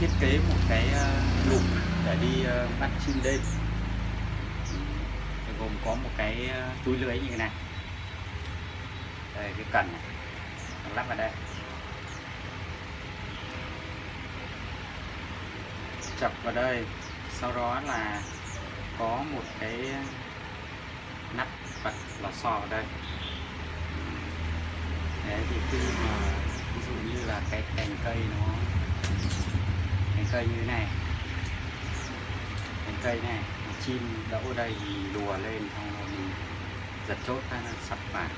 thiết kế một cái ờ, lục để đi ờ, bắt chim đêm gồm có một cái ờ, túi lưới như thế này. Đây, cái cần này. Lắp vào đây. Chập vào đây. Sau đó là có một cái nắp bật lò xo vào đây. Đấy, thì khi mà, ví dụ như là cái cành cây nó cái cây như thế này. Cái cây này chim đậu ở đây thì đùa lên, xong rồi mình giật chốt 它 nó sập vào.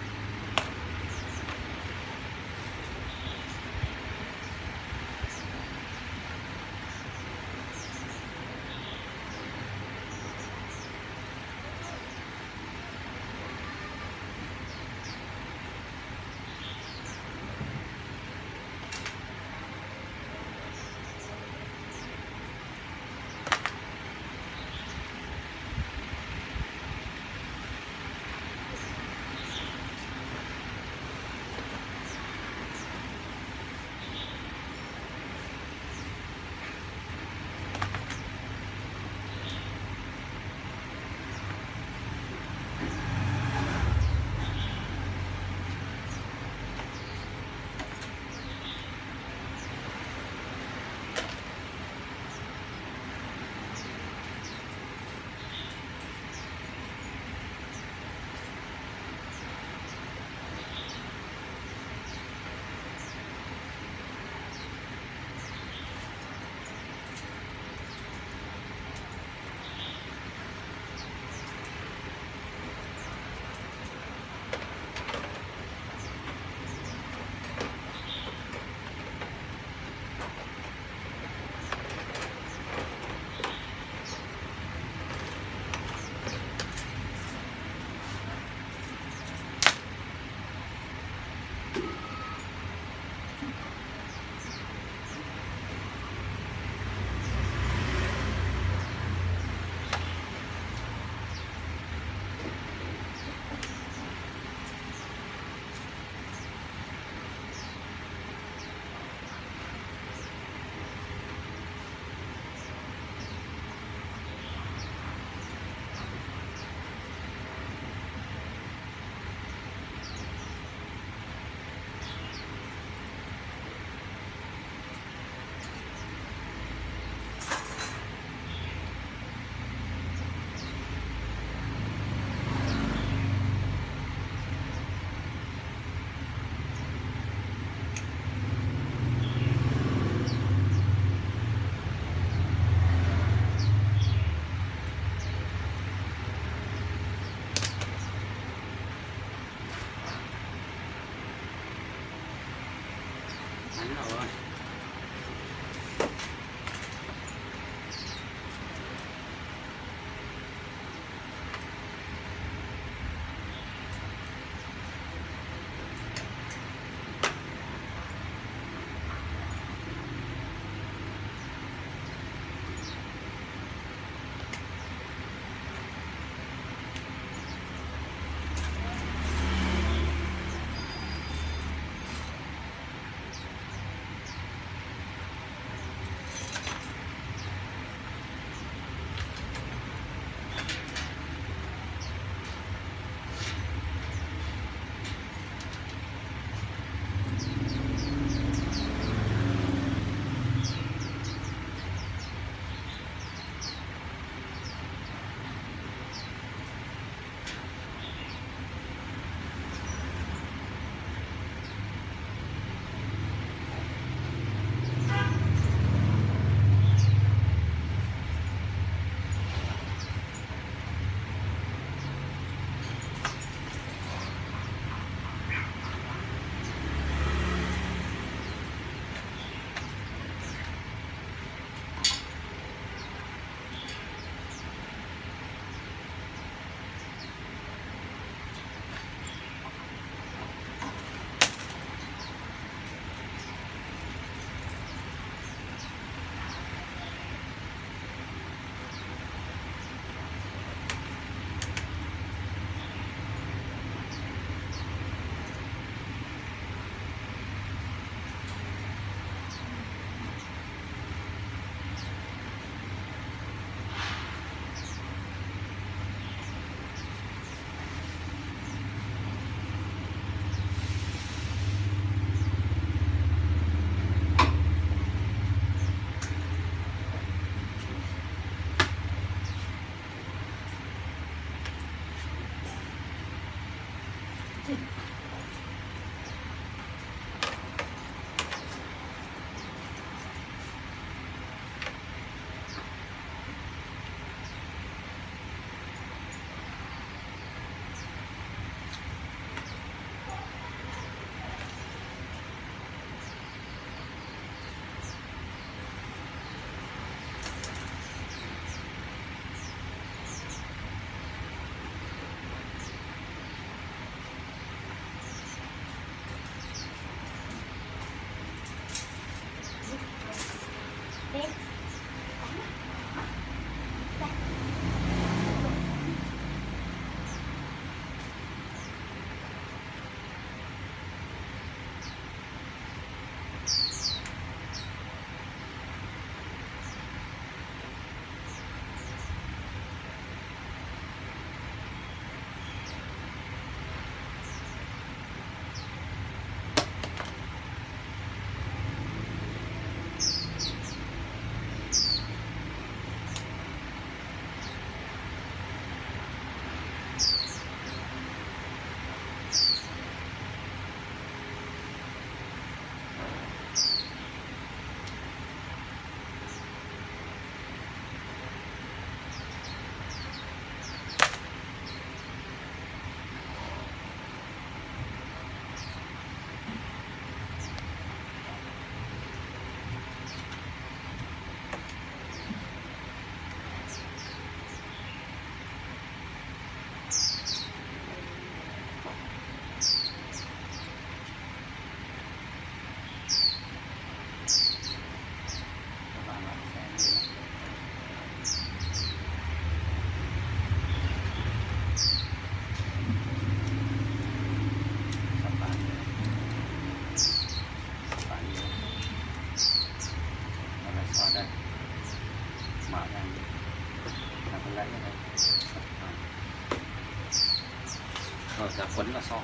Quấn vào so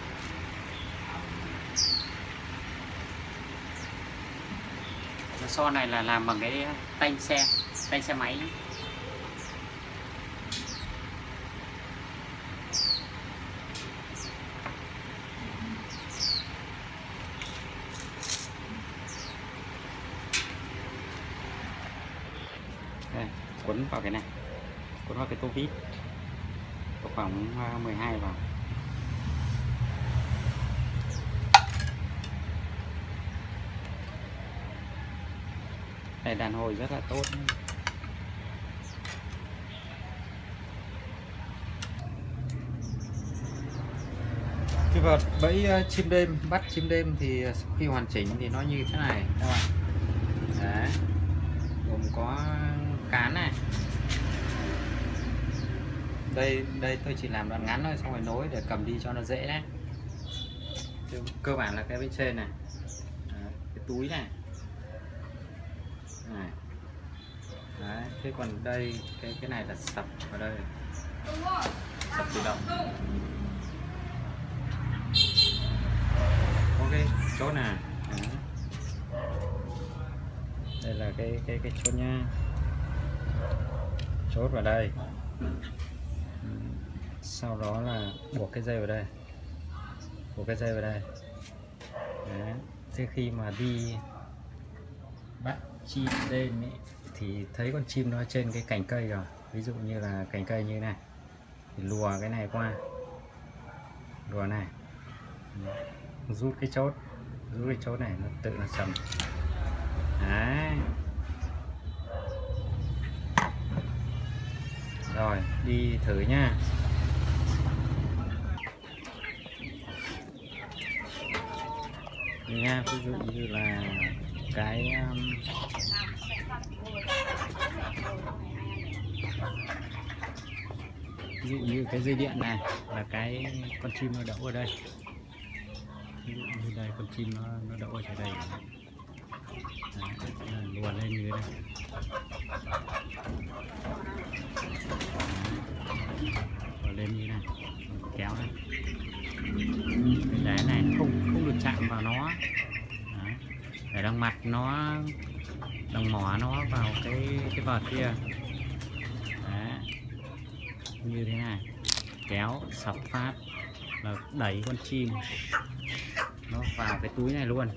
cái so này là làm bằng cái tay xe tay xe máy đây, quấn vào cái này quấn vào cái tô vít. Có khoảng 12 vào. Này đàn hồi rất là tốt cái vợt bẫy ờ, chim đêm bắt chim đêm thì ờ, khi hoàn chỉnh thì nó như thế này các bạn. Đấy. Gồm có cán này. Đây đây tôi chỉ làm đoạn ngắn thôi xong rồi nối để cầm đi cho nó dễ đấy. Cơ bản là cái bên trên này. Đấy, cái túi này này. Đấy, thế còn đây, cái cái này là sập vào đây. Sập tự động. Ok chốt nè đây là cái cái cái chốt nha chốt vào đây. Sau đó là buộc cái dây vào đây. Buộc cái dây vào đây. Đấy. thế khi mà đi bắt chim lên ấy, thì thấy con chim nó trên cái cành cây rồi. Ví dụ như là cành cây như này. Thì lùa cái này qua. Lùa này. Rút cái chốt. Rút cái chốt này nó tự nó sầm đấy. Rồi đi thử nha. Nha ví dụ như là cái um, ví dụ như cái dây điện này là cái con chim nó đậu ở đây. Ví dụ như đây con chim nó, nó đậu ở đây. Đấy, luồn lên như thế này. Luồn lên như thế này kéo này. Để mặt nó, đồng mỏ nó vào cái cái vợt kia. Đấy. như thế này. Kéo, sập phát, là đẩy con chim. Nó vào cái túi này luôn.